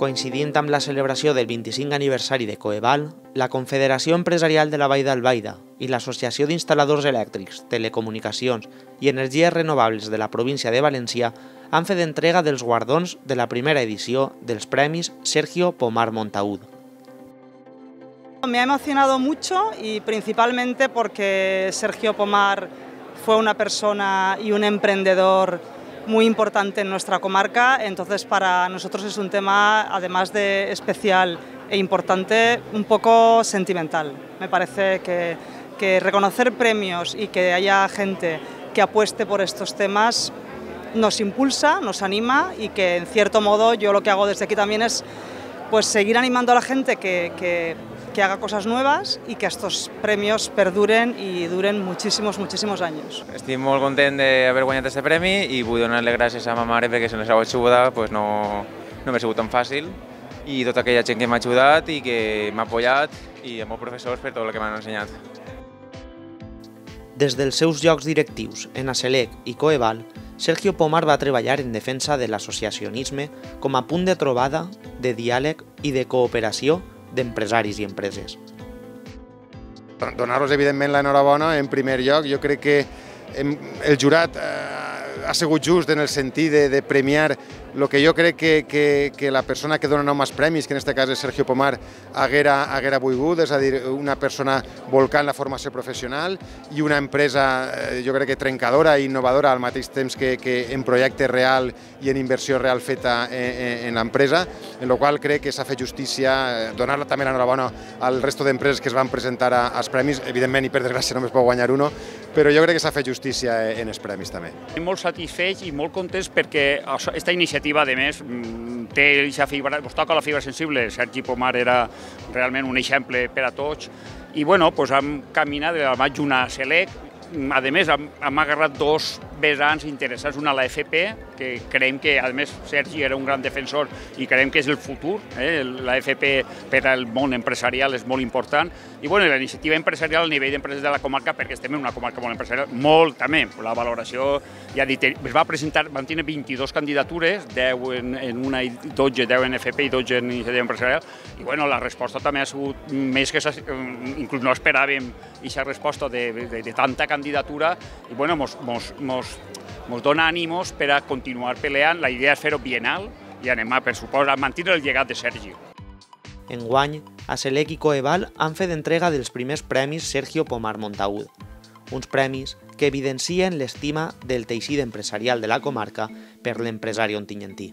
Coincidint amb la celebració del 25 aniversari de Coeval, la Confederació Empresarial de la Vall d'Albaida i l'Associació d'Instal·ladors Elèctrics, Telecomunicacions i Energies Renovables de la província de València han fet entrega dels guardons de la primera edició dels Premis Sergio Pomar Montaúd. Me ha emocionado mucho y principalmente porque Sergio Pomar fue una persona y un emprendedor muy importante en nuestra comarca, entonces para nosotros es un tema, además de especial e importante, un poco sentimental. Me parece que, que reconocer premios y que haya gente que apueste por estos temas nos impulsa, nos anima y que en cierto modo yo lo que hago desde aquí también es pues seguir animando a la gente que, que que haga cosas nuevas y que estos premios perduren y duren muchísimos, muchísimos años. Estic molt content d'haver guanyat aquest premi i vull donar-li gràcies a ma mare perquè sense la seva ajuda pues no, no m'ha sigut tan fàcil i tota aquella gent que m'ha ajudat i que m'ha apoyat i a meus professors per tot el que m'han ensenyat. Des dels seus llocs directius en Aselec i Coeval, Sergio Pomar va treballar en defensa de l'associacionisme com a punt de trobada, de diàleg i de cooperació d'empresaris i empreses. Donar-los, evidentment, l'enhorabona en primer lloc. Jo crec que el jurat eh, ha sigut just en el sentit de, de premiar el que jo crec que, que, que la persona que dona nom als premis, que en aquest cas és Sergio Pomar, haguera, haguera volgut, és a dir, una persona volcant la formació professional i una empresa, eh, jo crec que trencadora i innovadora al mateix temps que, que en projecte real i en inversió real feta en, en, en l'empresa, en la qual crec que s'ha fet justícia, eh, donar també l'enhorabona al resto d'empreses que es van presentar als premis, evidentment i per desgràcia només pot guanyar uno, però jo crec que s'ha fet justícia en els premis també. Molt satisfets i molt contents perquè aquesta iniciativa de més, mm, té aquesta fibra, us toca la fibra sensible. Sergi Pomar era realment un exemple per a tots. I bueno, doncs hem caminat la mà d'una Selec. A més, hem, hem agarrat dos vessants interessants, una a la FP, que creiem que, a més, Sergi era un gran defensor i creiem que és el futur. Eh? La FP per al món empresarial és molt important. I bueno, la iniciativa empresarial a nivell d'empreses de la comarca, perquè estem en una comarca molt empresarial, molt també. La valoració, ja dit, es va presentar, van tenir 22 candidatures, 10 en, en una i 12, 10 en FP i 12 en iniciativa empresarial, i bueno, la resposta també ha sigut més que inclús no esperàvem aquesta resposta de, de, de tanta candidatura, i bueno, mos, mos, mos ens dona ànimos per a continuar peleant. La idea és fer-ho bienal i anem a, per supost, a mantenir el llegat de Sergi. Enguany, a Selec i Coeval han fet entrega dels primers premis Sergio Pomar Montaúd, uns premis que evidencien l'estima del teixit empresarial de la comarca per l'empresari ontinyentí.